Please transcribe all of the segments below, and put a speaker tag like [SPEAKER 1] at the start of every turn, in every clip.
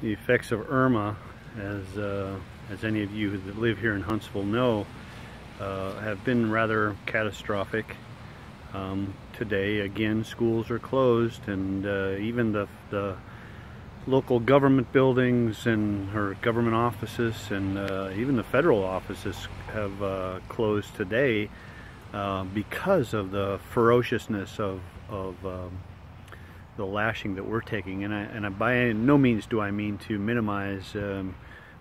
[SPEAKER 1] the effects of Irma, as uh, as any of you that live here in Huntsville know, uh, have been rather catastrophic. Um, today, again, schools are closed, and uh, even the the local government buildings and or government offices and uh, even the federal offices have uh, closed today uh, because of the ferociousness of of um, the lashing that we're taking. And I, and I, by no means do I mean to minimize um,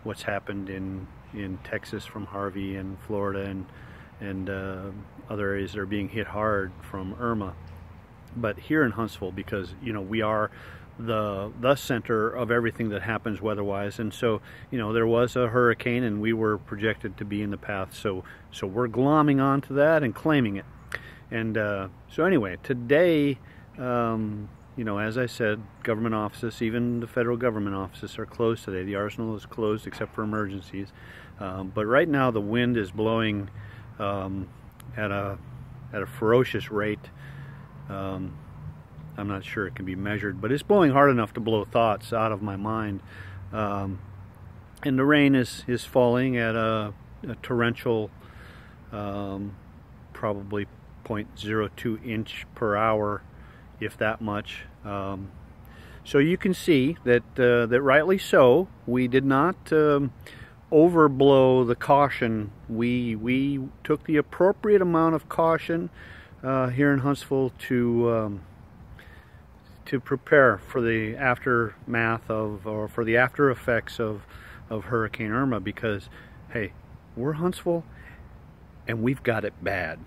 [SPEAKER 1] what's happened in in Texas from Harvey and Florida and and uh, other areas that are being hit hard from Irma. But here in Huntsville, because you know we are the the center of everything that happens weather-wise, and so you know there was a hurricane, and we were projected to be in the path. So so we're glomming onto that and claiming it. And uh, so anyway, today. Um, you know, as I said, government offices, even the federal government offices, are closed today. The arsenal is closed except for emergencies. Um, but right now, the wind is blowing um, at a at a ferocious rate. Um, I'm not sure it can be measured, but it's blowing hard enough to blow thoughts out of my mind. Um, and the rain is is falling at a, a torrential, um, probably 0.02 inch per hour if that much. Um, so you can see that uh, that rightly so, we did not um, overblow the caution. We we took the appropriate amount of caution uh, here in Huntsville to um, to prepare for the aftermath of or for the after effects of of Hurricane Irma because hey, we're Huntsville and we've got it bad.